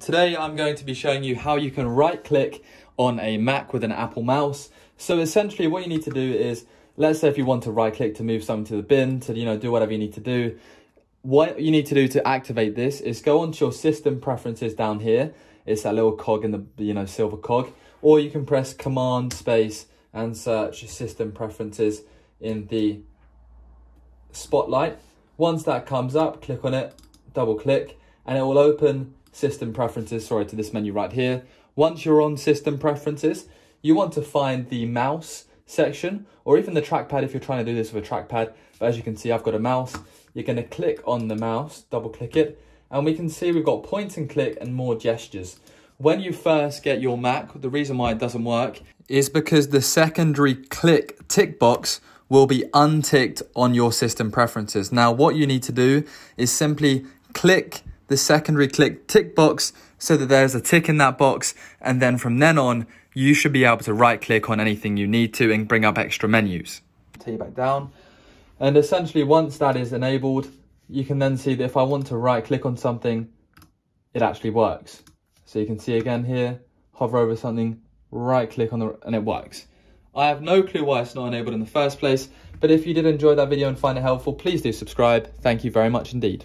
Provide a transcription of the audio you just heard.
Today I'm going to be showing you how you can right click on a Mac with an Apple mouse. So essentially what you need to do is, let's say if you want to right click to move something to the bin, to you know do whatever you need to do, what you need to do to activate this is go onto your system preferences down here. It's that little cog in the you know silver cog, or you can press Command space and search system preferences in the spotlight. Once that comes up, click on it, double click, and it will open system preferences, sorry, to this menu right here. Once you're on system preferences, you want to find the mouse section or even the trackpad if you're trying to do this with a trackpad. But as you can see, I've got a mouse. You're going to click on the mouse, double click it, and we can see we've got point and click and more gestures. When you first get your Mac, the reason why it doesn't work is because the secondary click tick box will be unticked on your system preferences. Now, what you need to do is simply click the secondary click tick box so that there's a tick in that box. And then from then on, you should be able to right click on anything you need to and bring up extra menus. It back down. And essentially once that is enabled, you can then see that if I want to right click on something, it actually works. So you can see again here, hover over something, right click on the, and it works. I have no clue why it's not enabled in the first place, but if you did enjoy that video and find it helpful, please do subscribe. Thank you very much indeed.